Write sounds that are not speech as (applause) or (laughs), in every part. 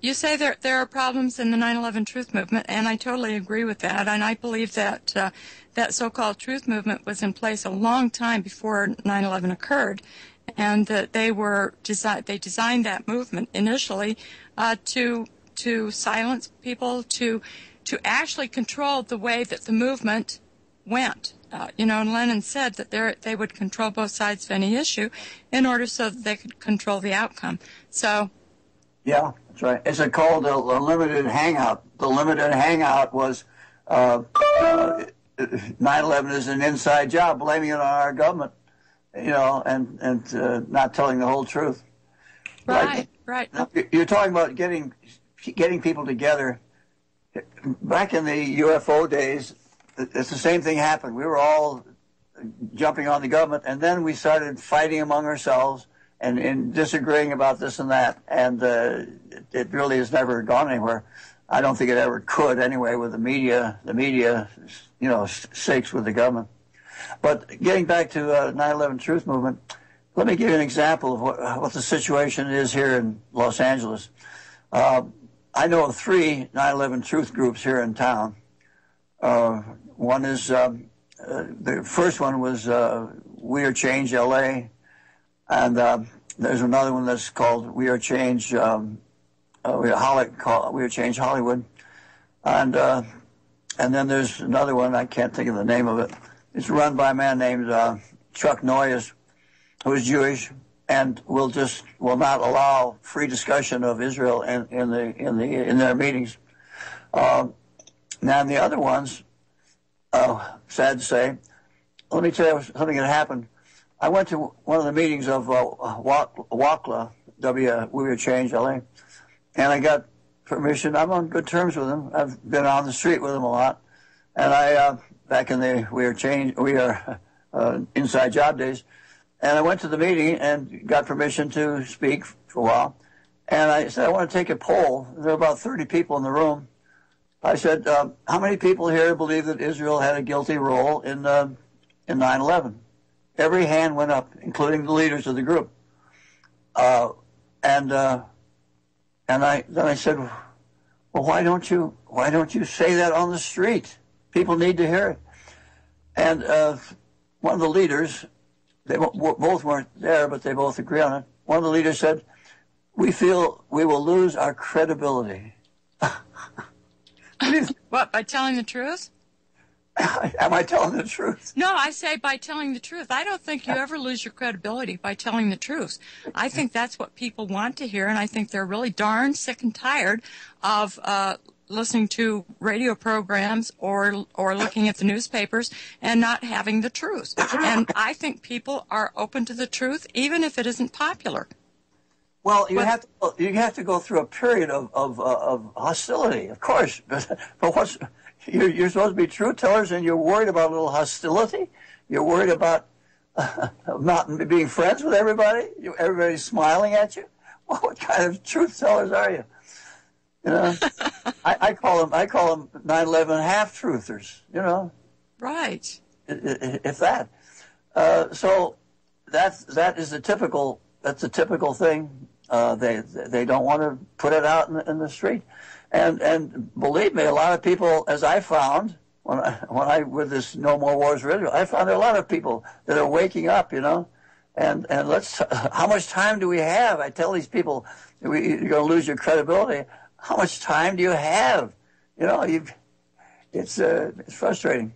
You say there there are problems in the 9/11 Truth Movement, and I totally agree with that. And I believe that uh, that so-called Truth Movement was in place a long time before 9/11 occurred, and that they were desi- they designed that movement initially uh, to to silence people, to to actually control the way that the movement went. Uh, you know, and Lenin said that they would control both sides of any issue in order so that they could control the outcome. So. Yeah, that's right. It's a called a, a limited hangout. The limited hangout was uh, uh, 9/11 is an inside job, blaming it on our government, you know, and and uh, not telling the whole truth. Right, like, right. You're talking about getting getting people together. Back in the UFO days, it's the same thing happened. We were all jumping on the government, and then we started fighting among ourselves and, and disagreeing about this and that, and uh, it, really has never gone anywhere. I don't think it ever could anyway with the media. The media, you know, sakes with the government. But getting back to uh, 9/11 Truth Movement, let me give you an example of what, what the situation is here in Los Angeles. Uh, I know of three 9/11 Truth groups here in town. Uh, one is um, uh, the first one was uh, We Are Change LA, and uh, there's another one that's called We Are Change um, uh, we, Holly, call, we Are Change Hollywood, and uh, and then there's another one I can't think of the name of it. It's run by a man named uh, Chuck Noyes, who is Jewish and will just will not allow free discussion of Israel in, in the in the in their meetings. Um, now the other ones uh, sad to say. Let me tell you something that happened. I went to one of the meetings of uh, WACLA, W. We Are Change LA, and I got permission. I'm on good terms with him. I've been on the street with him a lot, and I uh, back in the We Are Change, We Are (laughs) uh, Inside Job days, and I went to the meeting and got permission to speak for a while. And I said, I want to take a poll. There were about 30 people in the room. I said, uh, how many people here believe that Israel had a guilty role in uh, in 9/11? Every hand went up, including the leaders of the group. Uh, and uh, and I then I said, well, why don't you why don't you say that on the street? People need to hear it. And uh, one of the leaders, they both weren't there, but they both agree on it. One of the leaders said, "We feel we will lose our credibility." (laughs) what, by telling the truth? (laughs) Am I telling the truth? No, I say by telling the truth. I don't think you ever lose your credibility by telling the truth. I think that's what people want to hear, and I think they're really darn sick and tired of uh, listening to radio programs or or looking at the newspapers and not having the truth. And I think people are open to the truth, even if it isn't popular. Well, you have to you have to go through a period of of, uh, of hostility, of course. (laughs) But, but what's you're, you're, supposed to be truth tellers, and you're worried about a little hostility. You're worried about uh, (laughs) not being friends with everybody. You, everybody's smiling at you. Well, (laughs) what kind of truth tellers are you? You know, (laughs) I, I, call them I call them 9/11 half truthers. You know, right? If that. Uh, so that's that is a typical that's a typical thing uh, they they don't want to put it out in in the street, and and believe me, a lot of people, as I found when I (laughs) when I with this No More Wars Israel, I found a lot of people that are waking up, you know, and and let's (laughs) how much time do we have? I tell these people, we, you're going to lose your credibility. How much time do you have? You know, you it's uh, it's frustrating.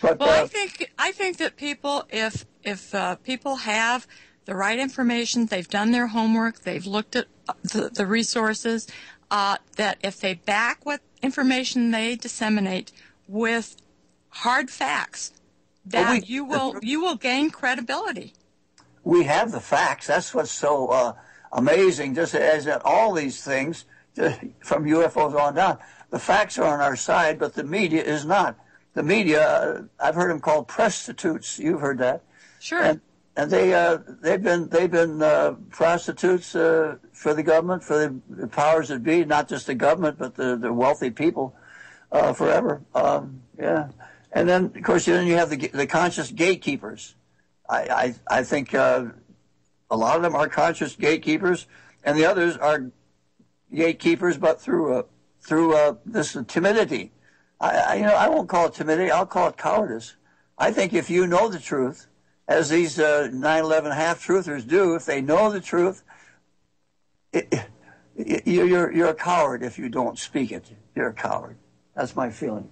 But, well, uh, I think I think that people, if if uh, people have the right information, they've done their homework, they've looked at the, the resources, uh, that if they back what information they disseminate with hard facts, that well, we, you will you will gain credibility. We have the facts. That's what's so uh, amazing. Just as in all these things, from UFOs on down, the facts are on our side, but the media is not. The media, uh, I've heard them called prostitutes. You've heard that. Sure. And and they uh, they've been they've been uh, prostitutes uh, for the government for the, powers that be, not just the government but the, the wealthy people uh, forever. Um, yeah, and then of course then you have the the conscious gatekeepers. I I, I think uh, a lot of them are conscious gatekeepers, and the others are gatekeepers, but through uh, through this timidity. I, I, you know, I won't call it timidity. I'll call it cowardice. I think if you know the truth, as these uh, 9/11 half-truthers do, if they know the truth, it, it, you're you're a coward if you don't speak it. You're a coward. That's my feeling.